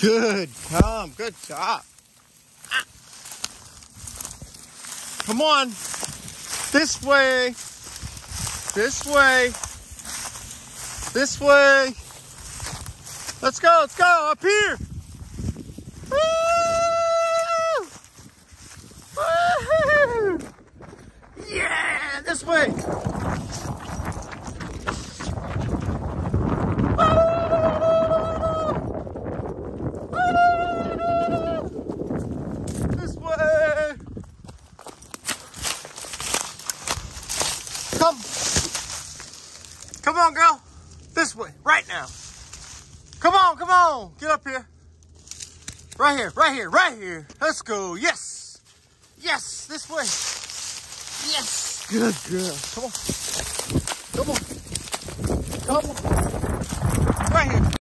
Good, Tom. Good job. Come on. This way. This way. This way. Let's go. Let's go. Up here. Woo! Woo! Yeah, this way. This way. Come. Come on, girl. This way, right now. Come on, come on. Get up here. Right here, right here, right here. Let's go. Yes. Yes, this way. Yes. Good girl. Come on. Come on. Come on.